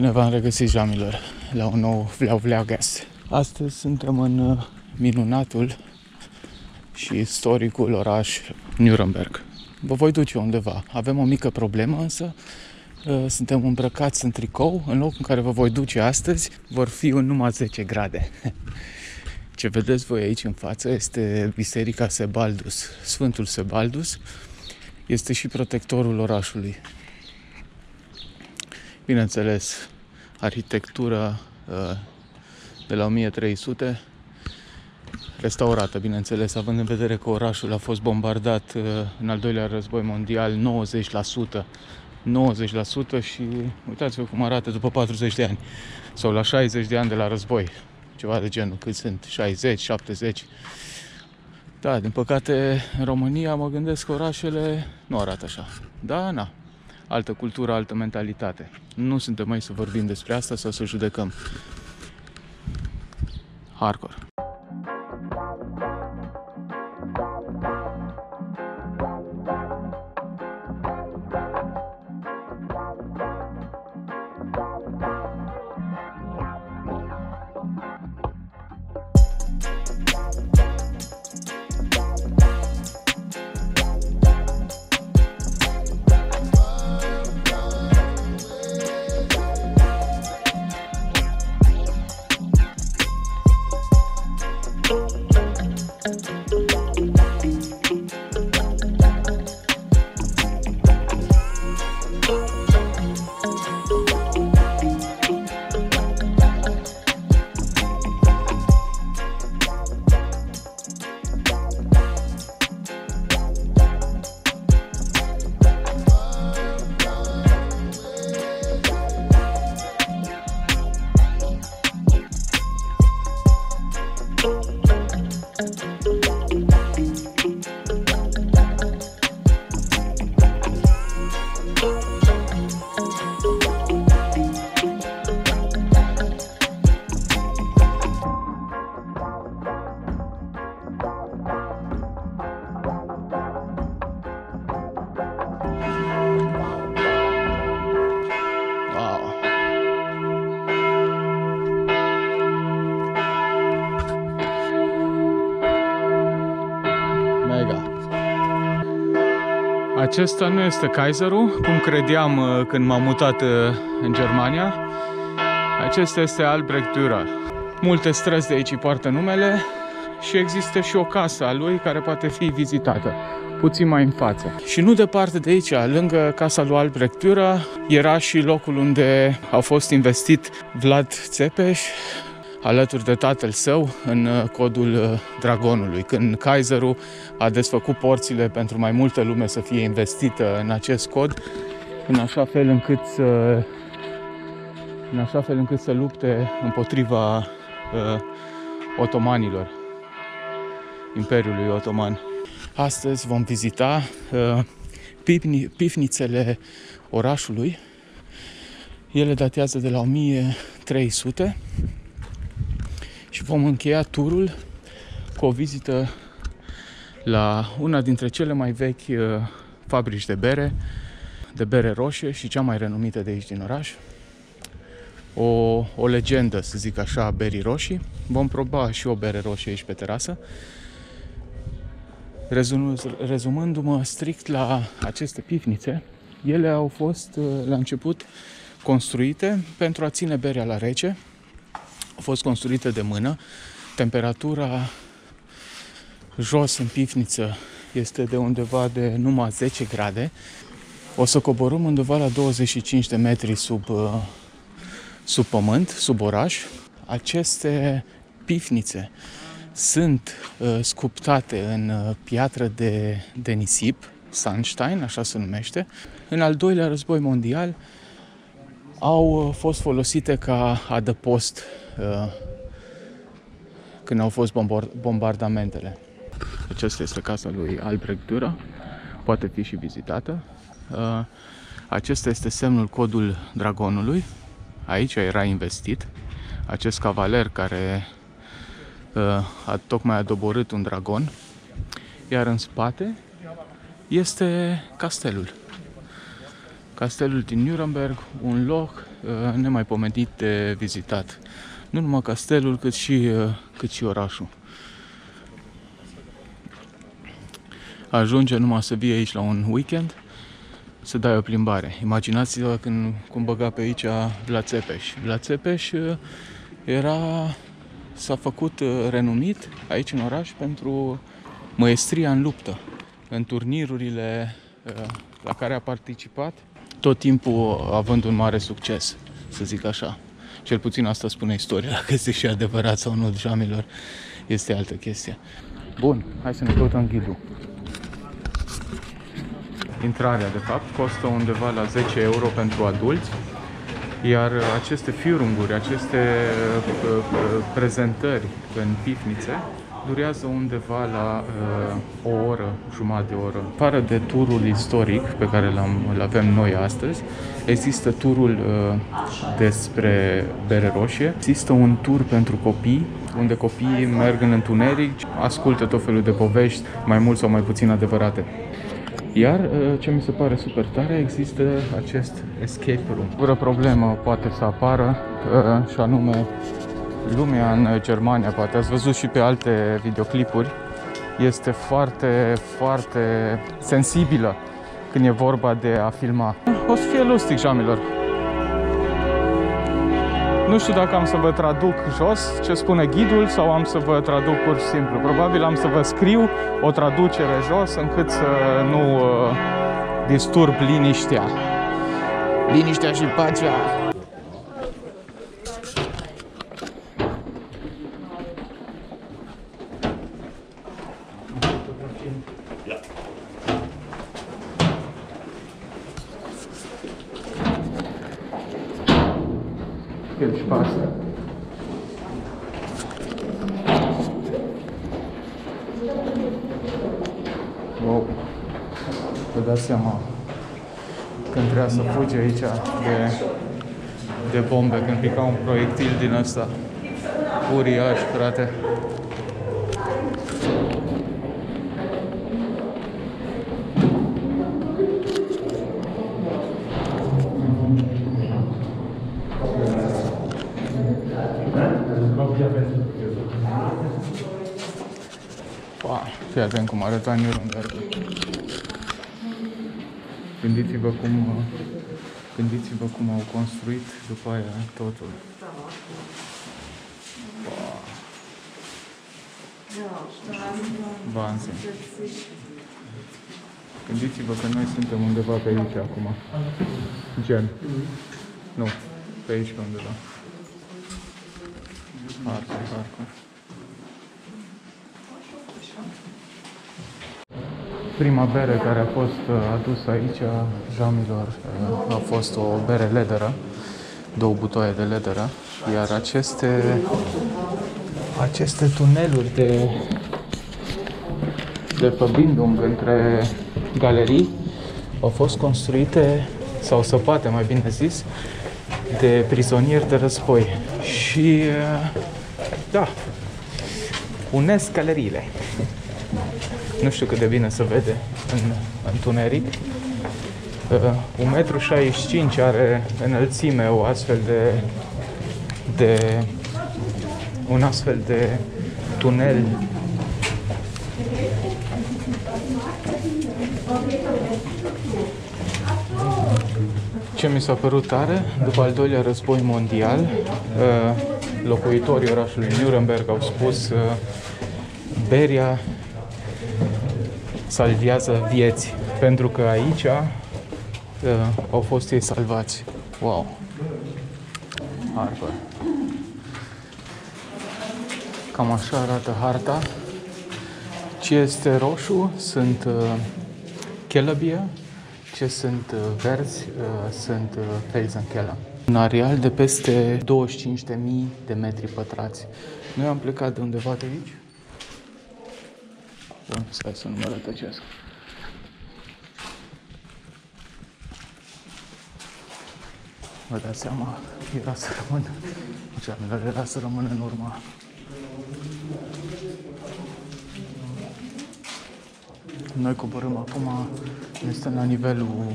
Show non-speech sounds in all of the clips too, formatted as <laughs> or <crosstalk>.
Bine v-am regăsit, jamilor, la un nou Vleau Vleagas. Astăzi suntem în uh, minunatul și istoricul oraș Nuremberg. Vă voi duce undeva. Avem o mică problemă, însă uh, suntem îmbrăcați în tricou. În locul în care vă voi duce astăzi, vor fi în numai 10 grade. <laughs> Ce vedeți voi aici în față este Biserica Sebaldus, Sfântul Sebaldus. Este și protectorul orașului. Bineînțeles, arhitectura uh, de la 1300, restaurată, bineînțeles, având în vedere că orașul a fost bombardat uh, în al doilea război mondial 90%, 90% și uitați-vă cum arată după 40 de ani sau la 60 de ani de la război, ceva de genul, cât sunt, 60, 70. Da, din păcate, în România mă gândesc că orașele nu arată așa. Da, na, altă cultură, altă mentalitate. Nu suntem mai să vorbim despre asta sau să judecăm. Hardcore. Acesta nu este Kaiserul, cum credeam uh, când m-am mutat uh, în Germania. Acesta este Albrecht Dürer. Multe străzi de aici îi poartă numele și există și o casă a lui care poate fi vizitată puțin mai în față. Și nu departe de aici, lângă casa lui Albrecht Dürer, era și locul unde a fost investit Vlad Țepeș, alături de tatăl său în uh, codul uh, Dragonului, când Kaiserul a desfăcut porțile pentru mai multă lume să fie investită în acest cod, în așa fel încât să, în așa fel încât să lupte împotriva uh, otomanilor, Imperiului Otoman. Astăzi vom vizita uh, pifni, pifnițele orașului. Ele datează de la 1300 și vom încheia turul cu o vizită la una dintre cele mai vechi uh, fabrici de bere, de bere roșie și cea mai renumită de aici din oraș. O, o legendă, să zic așa, a berii roșii. Vom proba și o bere roșie aici pe terasă. Rezum- Rezumându-mă strict la aceste pivnițe, ele au fost uh, la început construite pentru a ține berea la rece. Au fost construite de mână. Temperatura jos în pivniță este de undeva de numai 10 grade. O să coborâm undeva la 25 de metri sub, uh, sub pământ, sub oraș. Aceste pivnițe sunt uh, sculptate în uh, piatră de, de nisip, Sandstein, așa se numește. În al doilea război mondial au uh, fost folosite ca adăpost uh, când au fost bombardamentele. Aceasta este casa lui Albrecht Dürer, poate fi și vizitată. Uh, acesta este semnul codul dragonului. Aici era investit. Acest cavaler care a tocmai a doborât un dragon, iar în spate este castelul. Castelul din Nuremberg, un loc uh, nemaipomenit de vizitat. Nu numai castelul, cât și, uh, cât și orașul. Ajunge numai să vii aici la un weekend, să dai o plimbare. Imaginați-vă când, cum băga pe aici Vlad Țepeș. Vlad Țepeș uh, era, s-a făcut uh, renumit aici în oraș pentru măestria în luptă, în turnirurile uh, la care a participat, tot timpul având un mare succes, să zic așa. Cel puțin asta spune istoria, <laughs> dacă este și adevărat sau nu, jamilor, este altă chestie. Bun, hai să ne căutăm ghidul. Intrarea, de fapt, costă undeva la 10 euro pentru adulți, iar aceste firunguri, aceste uh, uh, prezentări în pifnițe, durează undeva la uh, o oră, jumătate de oră. Pară de turul istoric pe care l-am, avem noi astăzi, există turul uh, despre bere roșie, există un tur pentru copii, unde copiii merg în întuneric, ascultă tot felul de povești, mai mult sau mai puțin adevărate. Iar uh, ce mi se pare super tare, există acest escape room. O problemă poate să apară, uh, și anume lumea în Germania, poate ați văzut și pe alte videoclipuri, este foarte, foarte sensibilă când e vorba de a filma. O să fie lustig, jamilor. Nu știu dacă am să vă traduc jos ce spune ghidul sau am să vă traduc pur și simplu. Probabil am să vă scriu o traducere jos încât să nu uh, disturb liniștea. Liniștea și pacea. Viel Spaß. Wow. Vă dați seama când trebuia să fugi aici de, de bombe, când pica un proiectil din ăsta uriaș, frate. Pa, fii atent cum arăta Nuremberg. Gândiți-vă cum, gândiți-vă cum au construit după aia totul. Wahnsinn. Gândiți-vă că noi suntem undeva pe aici acum. Gen. Nu, pe aici pe undeva. Hardcore, hardcore. Prima bere care a fost uh, adusă aici, jamilor, uh, a fost o bere lederă, două butoaie de lederă, iar aceste, aceste tuneluri de, de Verbindung între galerii au fost construite, sau săpate mai bine zis, de prizonieri de război. Și, uh, da, unesc galeriile. Nu știu cât de bine se vede în întuneric. Uh, 1,65 m are înălțime o astfel de, de un astfel de tunel Ce mi s-a părut tare, după al doilea război mondial, uh, locuitorii orașului Nuremberg au spus uh, Beria salvează vieți, pentru că aici uh, au fost ei salvați. Wow! Harbor. Cam așa arată harta. Ce este roșu sunt uh, Kelabia, ce sunt uh, verzi uh, sunt uh, Felsenkeller. Un areal de peste 25.000 de metri pătrați. Noi am plecat de undeva de aici. Bun, stai să nu mă rătăcesc. Vă dați seama, era să rămân, geamele era să rămân în urma Noi coborâm acum, este la nivelul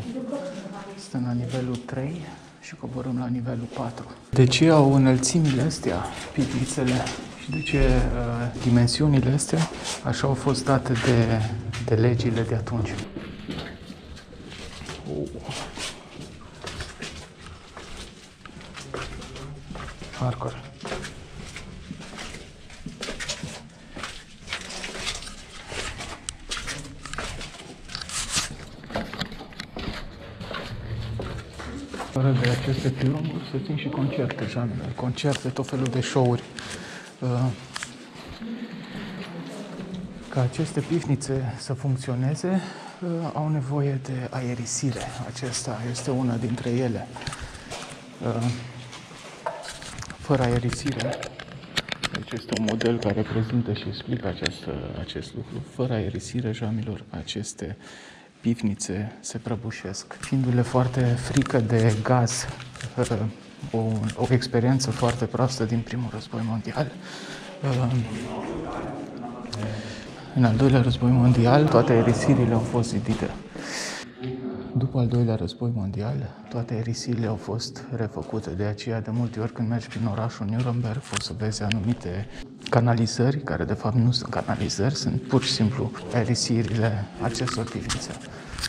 suntem la nivelul 3 și coborâm la nivelul 4. De ce au înălțimile astea, pivnițele, și de ce uh, dimensiunile astea așa au fost date de, de legile de atunci. Oh. Hardcore. Fără de aceste pilonguri se țin și concerte, janele, concerte, tot felul de show-uri. Uh, ca aceste pivnițe să funcționeze, uh, au nevoie de aerisire. Acesta este una dintre ele. Uh, fără aerisire, deci este un model care prezintă și explică acest, acest lucru. Fără aerisire, jamilor, aceste pivnițe se prăbușesc. Fiindu-le foarte frică de gaz, o, o experiență foarte proastă din primul război mondial, în al doilea război mondial, toate aerisirile au fost zidite. După al doilea război mondial, toate aerisirile au fost refăcute. De aceea, de multe ori, când mergi prin orașul Nuremberg, poți să vezi anumite canalizări, care de fapt nu sunt canalizări, sunt pur și simplu aerisirile acestor pivnițe.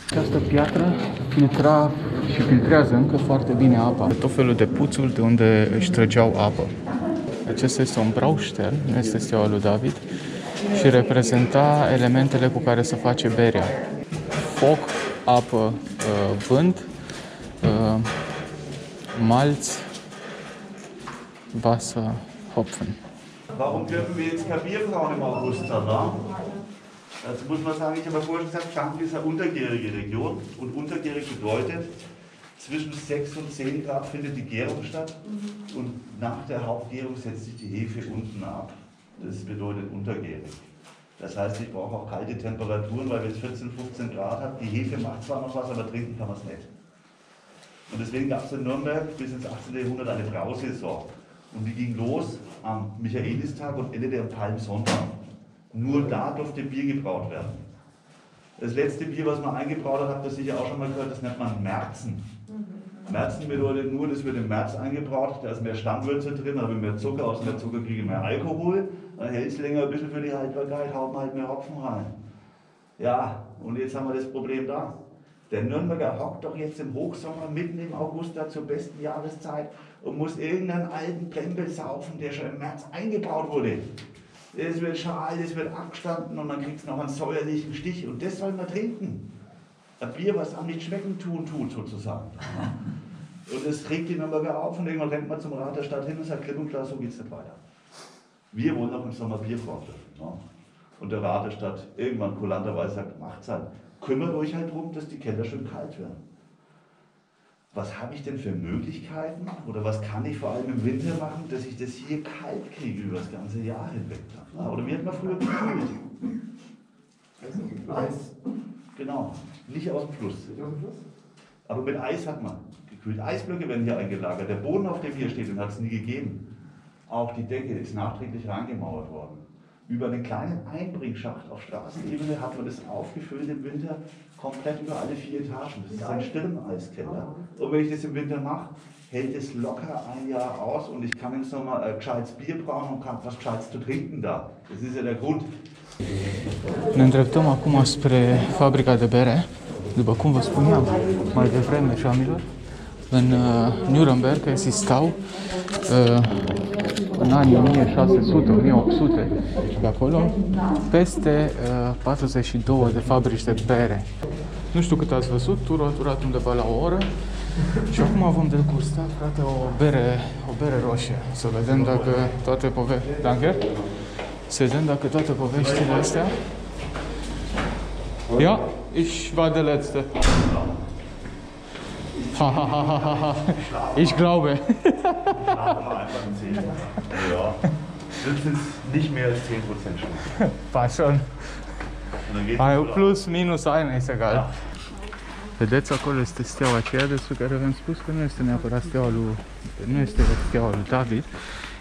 Această piatră filtra și filtrează încă foarte bine apa. Tot felul de puțuri de unde își trăgeau apă. Acesta este un braușter, nu este steaua lui David, și reprezenta elementele cu care se face berea. Foc, apă, uh, vânt, uh, malz, Wasser, Hopfen. Warum dürfen wir jetzt kein Bier brauen im August, da? Dazu muss man sagen, ich habe vorhin gesagt, Franken ist eine untergärige Region. Und untergärig bedeutet, zwischen 6 und 10 Grad findet die Gärung statt. Und nach der Hauptgärung setzt sich die Hefe unten ab. Das bedeutet untergärig. Das heißt, ich brauche auch kalte Temperaturen, weil wenn es 14, 15 Grad hat, die Hefe macht zwar noch was, aber trinken kann man es nicht. Und deswegen gab es in Nürnberg bis ins 18. Jahrhundert eine Brausaison. Und die ging los am Michaelistag und endete am Palmsonntag. Nur da durfte Bier gebraut werden. Das letzte Bier, was man eingebraut hat, habt ihr sicher auch schon mal gehört, das nennt man Merzen. Merzen bedeutet nur, das wird im März eingebraut, da ist mehr Stammwürze drin, aber mehr Zucker, aus mehr Zucker kriege ich mehr Alkohol, dann hält es länger ein bisschen für die Haltbarkeit, haut man halt mehr Hopfen rein. Ja, und jetzt haben wir das Problem da. Der Nürnberger hockt doch jetzt im Hochsommer, mitten im August, da zur besten Jahreszeit und muss irgendeinen alten Plempel saufen, der schon im März eingebaut wurde. Es wird schal, es wird abgestanden und dann kriegt es noch einen säuerlichen Stich und das soll man trinken. Ein Bier, was einem nicht schmecken tun tut, sozusagen. <laughs> Und es trägt die Nürnberger auf und irgendwann rennt man zum Rat der Stadt hin und sagt, klipp und klar, so geht es nicht weiter. Wir wollen auch im Sommer Bier brauen dürfen. Ne? Und der Rat der Stadt irgendwann kulanterweise sagt, macht's halt. Kümmert euch halt darum, dass die Keller schön kalt werden. Was habe ich denn für Möglichkeiten oder was kann ich vor allem im Winter machen, dass ich das hier kalt kriege über das ganze Jahr hinweg? Oder wie hat man früher gekühlt? Eis. Genau, nicht aus dem Fluss. Aber mit Eis hat man gekühlt. Eisblöcke werden hier eingelagert. Der Boden, auf dem hier steht, den hat es nie gegeben. Auch die Decke ist nachträglich reingemauert worden. Über einen kleinen Einbringschacht auf Straßenebene hat man das aufgefüllt im Winter komplett über alle vier Etagen. Das ist ein Stirneiskeller. Und wenn ich das im Winter mache, hält es locker ein Jahr aus und ich kann im Sommer äh, gescheites Bier brauen und kann was gescheites zu trinken da. Das ist ja der Grund. Ne îndreptăm acum spre fabrica de bere, după cum vă spuneam mai devreme, șamilor. În uh, Nuremberg existau uh, în anii 1600-1800 de acolo peste uh, 42 de fabrici de bere. Nu știu cât ați văzut, turul a durat undeva la o oră și acum vom degusta, frate, o bere, o bere roșie. Să vedem dacă toate pove... Danke? Să vedem dacă toate poveștile astea... Ja, ich war der Letzte. Ha, ha, ha, ha, ha, ha. Ich glaube. Ja. Das sind nicht mehr als 10% Schwund. Passt schon. Und dann geht's Mai gut plus, minus, ein, este egal. Vedeți, acolo este steaua aceea despre care v-am spus că nu este neapărat steaua lui, nu este steaua lui David,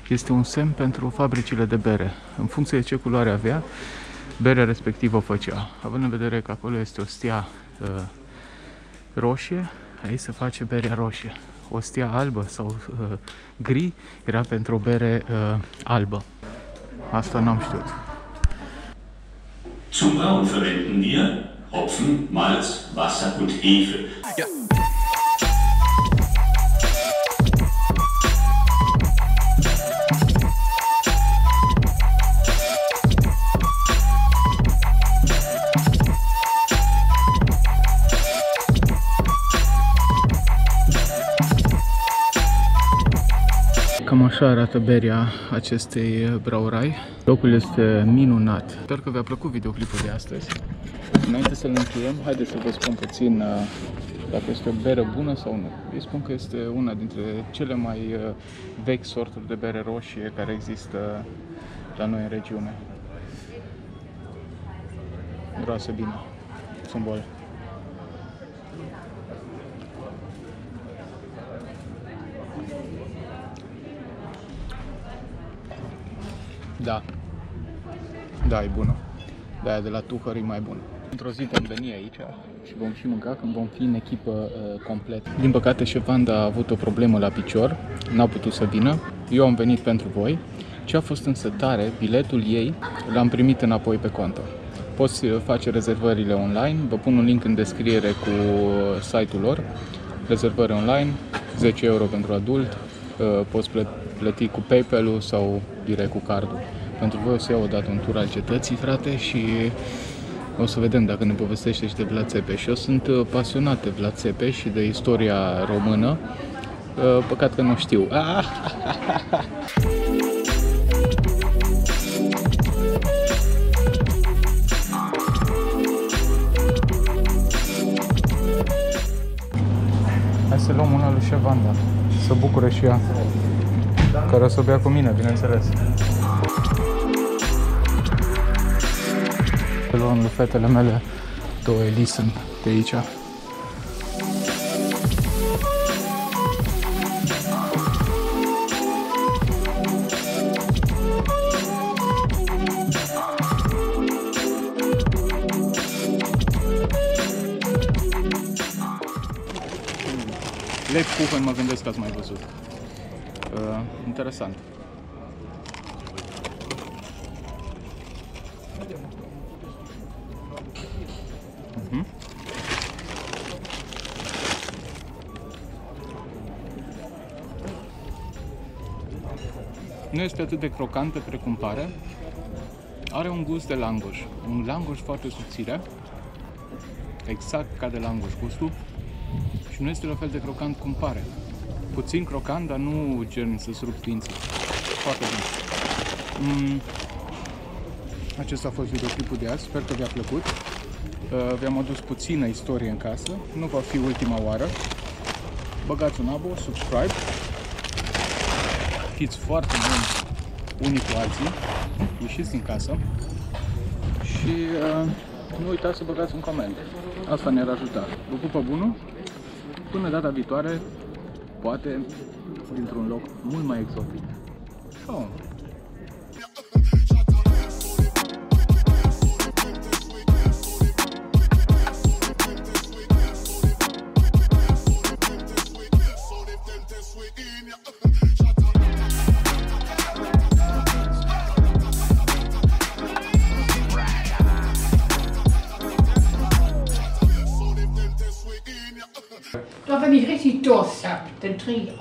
este un semn pentru fabricile de bere. În funcție de ce culoare avea, berea respectivă o făcea. Având în vedere că acolo este o stea uh, roșie, Aici se face berea roșie. O stea albă sau uh, gri era pentru o bere uh, albă. Asta n-am știut. Zum Brauen verwenden wir Hopfen, Malz, Wasser und Hefe. Așa arată beria acestei braurai. Locul este minunat. Sper că v-a plăcut videoclipul de astăzi. Înainte să-l încheiem, haideți să vă spun puțin uh, dacă este o bere bună sau nu. Îi spun că este una dintre cele mai uh, vechi sorturi de bere roșie care există la noi în regiune. Miroase bine. Sunt bol. Da. Da, e bună. Da, aia de la Tuhăr e mai bună. Într-o zi vom veni aici și vom și mânca când vom fi în echipă uh, complet. Din păcate, Șefanda a avut o problemă la picior, n-a putut să vină. Eu am venit pentru voi. Ce a fost însă tare, biletul ei l-am primit înapoi pe conto. Poți uh, face rezervările online, vă pun un link în descriere cu uh, site-ul lor. Rezervări online, 10 euro pentru adult, uh, poți plă- plăti cu PayPal-ul sau direct cu cardul. Pentru voi o să iau odată un tur al cetății, frate, și o să vedem dacă ne povestește și de Vlad Țepeș. Eu sunt uh, pasionat de Vlad Țepeș și de istoria română. Uh, Păcat că nu știu. Ah! <laughs> Hai să luăm una lui Șevanda. Să bucure și ea. Care o să bea cu mine, bineînțeles. Să luăm lui fetele mele două Elisen de aici. Lebkuchen mă gândesc că ați mai văzut. Uh, interesant. Mhm. Nu este atât de crocantă precum pare. Are un gust de langoș. Un langoș foarte subțire. Exact ca de langoș gustul. Și nu este la fel de crocant cum pare. Puțin crocant, dar nu gen să-ți rup dinții. Foarte bun. Mm. Acesta a fost videoclipul de azi, sper că v-a plăcut. Uh, Vi-am adus puțină istorie în casă, nu va fi ultima oară. Băgați un abo, subscribe. Fiți foarte buni unii cu alții, ieșiți din casă și uh, nu uitați să băgați un coment. Asta ne-ar ajuta. Vă pupă bunul, până data viitoare, poate dintr-un loc mult mai exotic. Oh. dringig